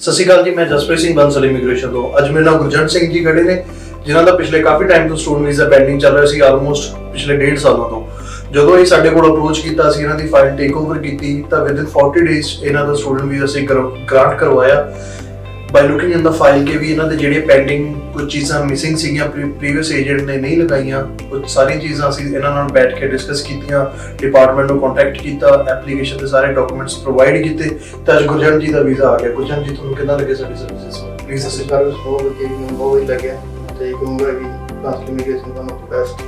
ਸਤਿ ਸ਼੍ਰੀ ਅਕਾਲ ਜੀ, ਮੈਂ ਜਸਪ੍ਰੀਤ ਸਿੰਘ ਬੰਸਲ ਇਮੀਗ੍ਰੇਸ਼ਨ ਤੋਂ। ਅੱਜ ਮੇਰੇ ਨਾਲ ਗੁਰਜੰਟ ਸਿੰਘ ਜੀ ਖੜੇ ਨੇ, ਜਿਨ੍ਹਾਂ ਦਾ ਪਿਛਲੇ ਕਾਫੀ ਟਾਈਮ ਤੋਂ ਸਟੂਡੈਂਟ ਵੀਜ਼ਾ ਪੈਂਡਿੰਗ ਚੱਲ ਰਿਹਾ ਸੀ ਆਲਮੋਸਟ ਪਿਛਲੇ 1.5 ਸਾਲਾਂ ਤੋਂ। ਜਦੋਂ ਇਹ ਸਾਡੇ ਕੋਲ ਅਪਰੋਚ ਕੀਤਾ ਸੀ, ਇਹਨਾਂ ਦੀ ਫਾਈਲ ਟੇਕ ਓਵਰ ਕੀਤੀ, ਤਾਂ ਵਿਦਿਨ 40 ਡੇਜ਼ ਇਹਨਾਂ ਦਾ ਸਟੂਡੈਂਟ ਵੀਜ਼ਾ ਸੀ ਗ੍ਰਾਂਟ ਕਰਵਾਇਆ। By looking in the file ਕੇ ਵੀ ਇਹਨਾਂ ਦੇ ਜਿਹੜੇ ਪੈਂਡਿੰਗ ਕੁਝ ਚੀਜ਼ਾਂ ਮਿਸਿੰਗ ਸੀਗੀਆਂ ਪ੍ਰੀਵੀਅਸ ਏਜੰਟ ਨੇ ਨਹੀਂ ਲਗਾਈਆਂ ਕੁਝ ਸਾਰੀਆਂ ਚੀਜ਼ਾਂ ਅਸੀਂ ਇਹਨਾਂ ਨਾਲ ਬੈਠ ਕੇ ਡਿਸਕਸ ਕੀਤੀਆਂ ਡਿਪਾਰਟਮੈਂਟ ਨੂੰ ਕੰਟੈਕਟ ਕੀਤਾ ਐਪਲੀਕੇਸ਼ਨ ਦੇ ਸਾਰੇ ਡਾਕੂਮੈਂਟਸ ਪ੍ਰੋਵਾਈਡ ਕੀਤੇ, ਤਾਂ ਅੱਜ ਗੁਰਜੰਟ ਜੀ ਦਾ ਵੀਜ਼ਾ ਆ ਗਿਆ। ਗੁਰਜੰਟ ਜੀ, ਤੁਹਾਨੂੰ ਕਿੱਦਾਂ ਲੱਗੇ ਸਾਡੀ ਸਰਵਿਸਿਜ਼ ਪਲੀਜ਼ ਅਸੀਂ ਸਰਵਿਸ ਬਹੁਤ ਵਧੀਆ ਬਹੁਤ ਵਧੀਆ ਲੱਗਿਆ। ਤੇ ਕਹੂੰਗਾ ਵੀ ਲਾਸਟ ਇਮੀਗ੍ਰੇਸ਼ਨ ਦਾ ਮੋਸਟ ਬੈਸਟ